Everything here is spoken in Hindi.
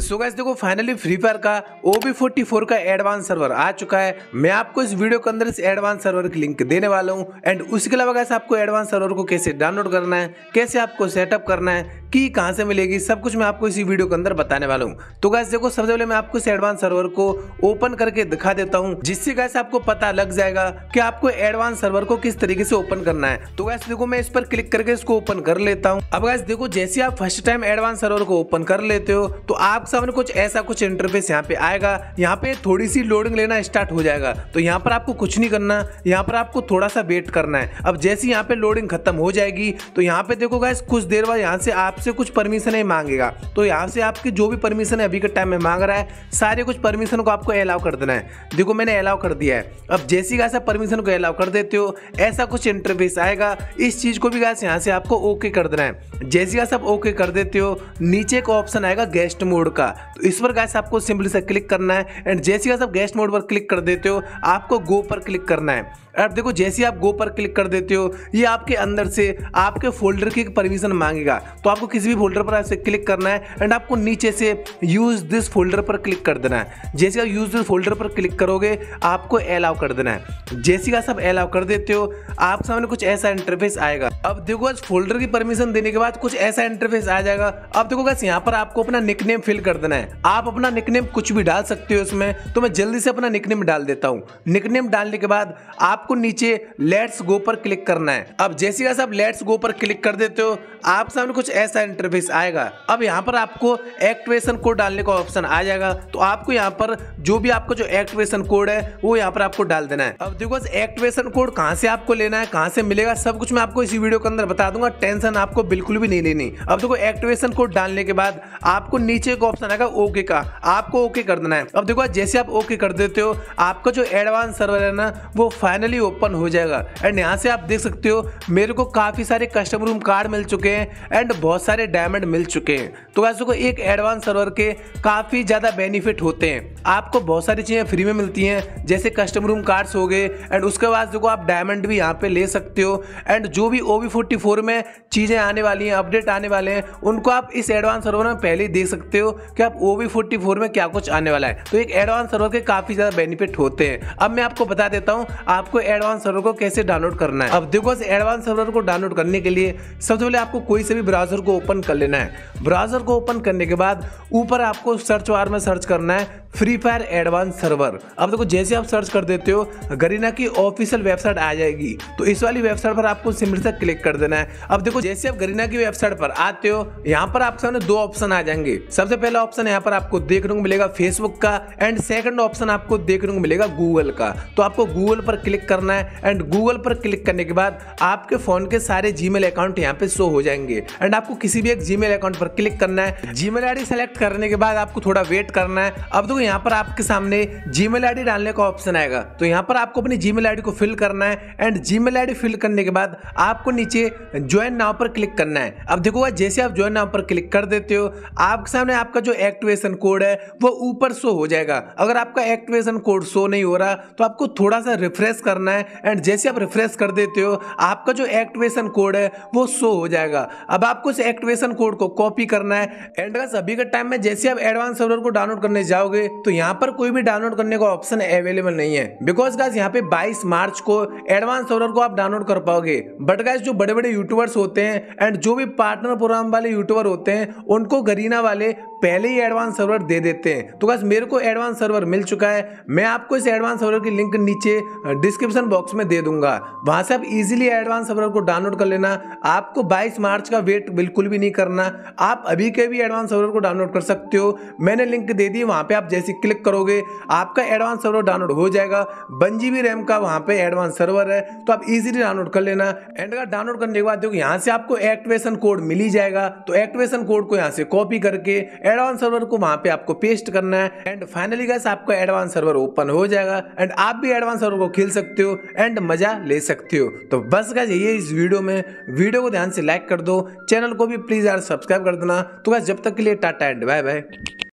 सो गैस देखो फाइनली फ्री फायर का ओबी फोर्टी फोर का एडवांस सर्वर आ चुका है। मैं आपको इस वीडियो के अंदर इस एडवांस सर्वर की लिंक देने वाला हूँ। एंड उसके अलावा गैस आपको एडवांस सर्वर को कैसे डाउनलोड करना है, कैसे आपको सेटअप करना है की कहाँ से मिलेगी, सब कुछ मैं आपको इसी वीडियो के अंदर बताने वाला हूँ। तो गैस देखो, सबसे पहले मैं आपको इस एडवांस सर्वर को ओपन करके दिखा देता हूँ, जिससे गैस आपको पता लग जाएगा कि आपको एडवांस सर्वर को किस तरीके से ओपन करना है। तो गैस देखो, मैं इस पर क्लिक करके इसको ओपन कर लेता हूँ। अब गैस देखो, जैसे आप फ़र्स्ट टाइम एडवांस सर्वर को ओपन कर लेते हो तो आप सामने कुछ ऐसा कुछ इंटरफेस यहाँ पे आएगा। यहाँ पे थोड़ी सी लोडिंग लेना स्टार्ट हो जाएगा। तो यहाँ पर आपको कुछ नहीं करना, यहाँ पर आपको थोड़ा सा वेट करना है। अब जैसे यहाँ पे लोडिंग खत्म हो जाएगी तो यहाँ पे देखो गैस कुछ देर बाद यहाँ से आपसे कुछ परमिशन है मांगेगा। तो यहाँ से आपकी जो भी परमिशन है अभी के टाइम में मांग रहा है, सारे कुछ परमिशन को आपको अलाउ कर देना है। देखो, मैंने अलाउ कर दिया है। अब जैसी आप परमिशन को अलाउ कर देते हो, ऐसा कुछ इंटरफेस आएगा, इस चीज़ को भी गैस यहाँ से आपको ओके कर देना है। जैसी आप ओके कर देते हो, नीचे का ऑप्शन आएगा गेस्ट मोड का। तो इस पर गैस आपको सिंपली से क्लिक करना है। एंड जैसे आप गेस्ट मोड पर क्लिक कर देते हो, आपको गो पर क्लिक करना है। अब देखो, जैसे आप गो पर क्लिक कर देते हो, ये आपके अंदर से आपके फोल्डर की परमिशन मांगेगा। तो आपको किसी भी फोल्डर पर ऐसे क्लिक करना है एंड आपको नीचे से यूज़ दिस फोल्डर पर क्लिक कर देना है। जैसे आप यूज़ दिस फोल्डर पर क्लिक करोगे, आपको अलाउ कर देना है। जैसे का सब अलाउ कर देते हो, आप सामने कुछ ऐसा इंटरफेस आएगा। अब देखो इस फोल्डर की परमिशन देने के बाद कुछ ऐसा इंटरफेस आ जाएगा। अब देखो गैस यहाँ पर आपको अपना निकनेम फिल कर देना है। आप अपना निकनेम कुछ भी डाल सकते हो इसमें तो मैं जल्दी से अपना निकनेम डाल देता हूँ। निकनेम डालने के बाद आपको नीचे लेट्स गो पर क्लिक करना है। अब जैसे जैसे आप लेट्स गो पर क्लिक कर देते हो, आप सामने कुछ ऐसा इंटरफेस आएगा। अब यहाँ पर आपको एक्टिवेशन कोड डालने का ऑप्शन आ जाएगा। तो आपको यहाँ पर जो भी आपका जो एक्टिवेशन कोड है, वो यहाँ पर आपको डाल देना है। अब देखो एक्टिवेशन कोड कहाँ से आपको लेना है, कहाँ से मिलेगा, सब कुछ मैं आपको इसी वीडियो के अंदर बता दूँगा। टेंशन आपको बिल्कुल भी नहीं लेनी अब देखो एक्टिवेशन कोड डालने के बाद आपको नीचे एक ऑप्शन आएगा ओके का। आपको ओके कर देना है। अब देखो जैसे आप ओके कर देते हो, आपका जो एडवांस सर्वर है ना, वो फाइनली ओपन हो जाएगा। एंड यहाँ से आप देख सकते हो, मेरे को काफ़ी सारे कस्टमर रूम कार्ड मिल चुके हैं। एंड बहुत सारे डायमंड मिल चुके हैं। तो ऐसे को एक एडवांस सर्वर के काफ़ी ज़्यादा बेनिफिट होते हैं। आपको बहुत सारी चीज़ें फ्री में मिलती हैं, जैसे कस्टमर रूम कार्ड्स हो गए एंड उसके बाद देखो आप डायमंड भी यहाँ पे ले सकते हो। एंड जो भी फोर्टी फोर में चीज़ें आने वाली हैं अपडेट आने वाले हैं, उनको आप इस एडवांस सर्वर में पहले ही देख सकते हो कि आप फोर्टी फोर में क्या कुछ आने वाला है। तो एक एडवांस सर्वर के काफ़ी ज़्यादा बेनिफिट होते हैं। अब मैं आपको बता देता हूँ, आपको एडवांस सर्वर को कैसे डाउनलोड करना है। अब देखो एडवांस सर्वर को डाउनलोड करने के लिए सबसे पहले आपको कोई से भी ब्राउज़र को ओपन कर लेना है। ब्राउज़र को ओपन करने के बाद ऊपर आपको सर्च बार में सर्च करना है फ्री फायर एडवांस सर्वर अब देखो, जैसे आप सर्च कर देते हो, गरीना की ऑफिशियल वेबसाइट आ जाएगी। तो इस वाली वेबसाइट पर आपको सिंपल से क्लिक कर देना है। अब देखो, जैसे आप गरीना की वेबसाइट पर आते हो, यहाँ पर आपके सामने दो ऑप्शन आ जाएँगे। सबसे पहला ऑप्शन यहाँ पर आपको देखने को मिलेगा फेसबुक का एंड सेकंड ऑप्शन आपको देखने को मिलेगा गूगल का। तो आपको गूगल पर क्लिक करना है एंड गूगल पर क्लिक करने के बाद आपके फ़ोन के सारे जीमेल अकाउंट यहाँ पे शो हो जाएँगे। एंड आपको किसी भी एक जीमेल अकाउंट पर क्लिक करना है। जीमेल आईडी सेलेक्ट करने के बाद आपको थोड़ा वेट करना है। अब देखो, यहाँ पर आपके सामने जीमेल आईडी डालने का ऑप्शन आएगा। तो यहाँ पर आपको अपनी जीमेल आईडी को फिल करना है एंड जीमेल आईडी फिल करने के बाद आपको नीचे ज्वाइन नाव पर क्लिक करना है। अब देखो, जैसे आप ज्वाइन नाव पर क्लिक कर देते हो, आपके सामने आपका जो एक्टिवेशन कोड है, वो ऊपर शो हो जाएगा। अगर आपका एक्टिवेशन कोड शो नहीं हो रहा तो आपको थोड़ा सा रिफ्रेश करना है एंड जैसे आप रिफ्रेश कर देते हो, आपका जो एक्टिवेशन कोड है, वो शो हो जाएगा। अब आपको एक्टिवेशन कोड को कॉपी करना है। एंड अभी के टाइम में जैसे आप एडवांस सर्वर को डाउनलोड करने जाओगे तो यहाँ पर कोई भी डाउनलोड करने का ऑप्शन अवेलेबल नहीं है। बिकॉज़ गाइस यहाँ पे 22 मार्च को एडवांस सर्वर को आप डाउनलोड कर पाओगे। बट गाइस जो बड़े बड़े यूट्यूबर्स होते हैं एंड जो भी पार्टनर प्रोग्राम वाले यूट्यूबर होते हैं, उनको गरीना वाले पहले ही एडवांस सर्वर दे देते हैं। तो बस मेरे को एडवांस सर्वर मिल चुका है। मैं आपको इस एडवांस सर्वर की लिंक नीचे डिस्क्रिप्शन बॉक्स में दे दूँगा। वहाँ से आप इजीली एडवांस सर्वर को डाउनलोड कर लेना। आपको 22 मार्च का वेट बिल्कुल भी नहीं करना। आप अभी के भी एडवांस सर्वर को डाउनलोड कर सकते हो। मैंने लिंक दे दी, वहाँ पर आप जैसे क्लिक करोगे, आपका एडवांस सर्वर डाउनलोड हो जाएगा। वन जीबी रैम का वहाँ पर एडवांस सर्वर है। तो आप इजीली डाउनलोड कर लेना। एंड अगर डाउनलोड करने के बाद देखो, यहाँ से आपको एक्टिवेशन कोड मिल ही जाएगा। तो एक्टिवेशन कोड को यहाँ से कॉपी करके एडवांस सर्वर को वहाँ पे आपको पेस्ट करना है एंड फाइनली गैस आपका एडवांस सर्वर ओपन हो जाएगा एंड आप भी एडवांस सर्वर को खेल सकते हो एंड मज़ा ले सकते हो। तो बस गैस ये इस वीडियो में। वीडियो को ध्यान से लाइक कर दो। चैनल को भी प्लीज़ यार सब्सक्राइब कर देना। तो गैस जब तक के लिए टाटा एंड बाय बाय